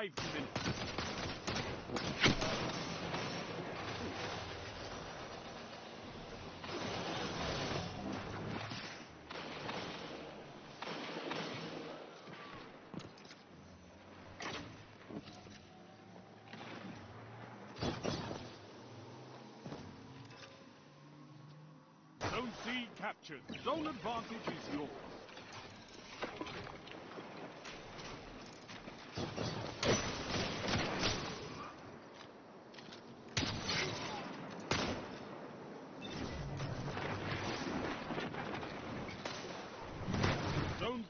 five minutes. Zone C captured. Zone advantage is yours.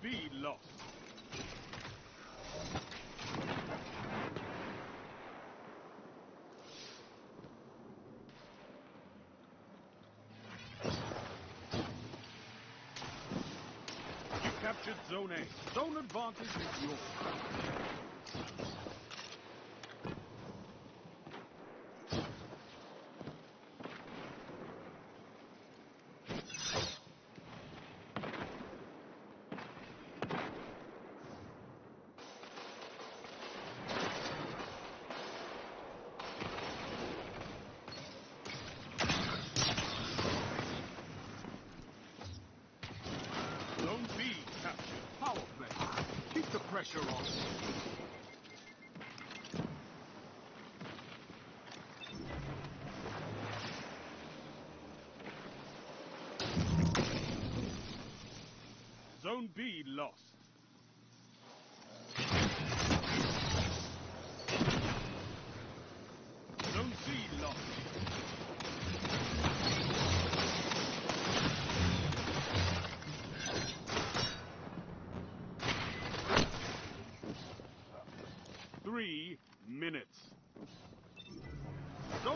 Zone B lost. You captured Zone A. Zone advantage is yours. 何?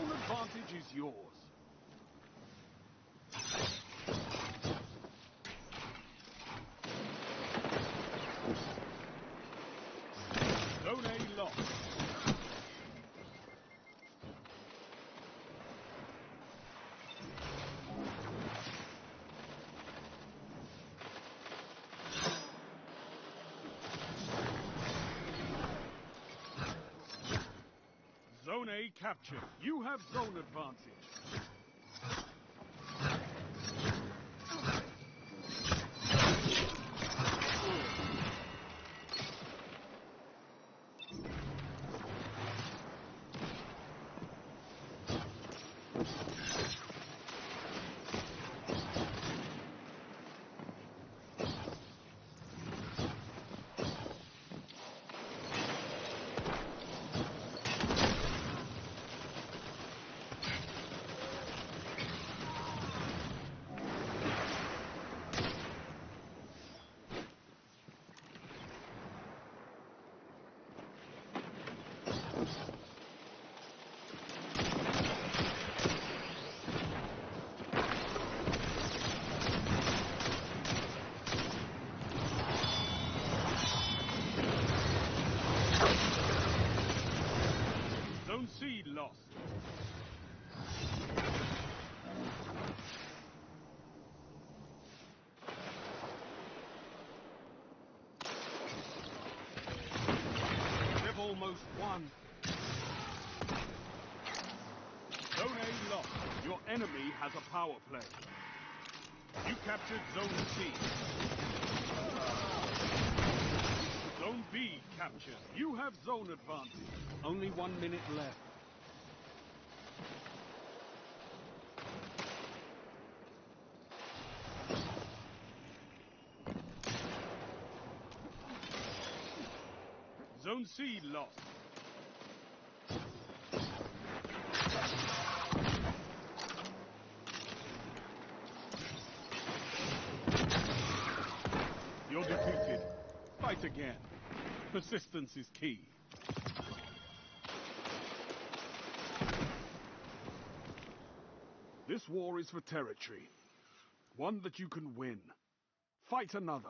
Zone advantage is yours. Zone A lost. Zone A captured. You have zone advantage. Zone C lost. They've almost won. Zone A lost. Your enemy has a power play. You captured Zone C. Zone B captured. You have zone advantage. Only one minute left. Zone C lost. You're defeated. Fight again. Persistence is key. This war is for territory. One that you can win. Fight another.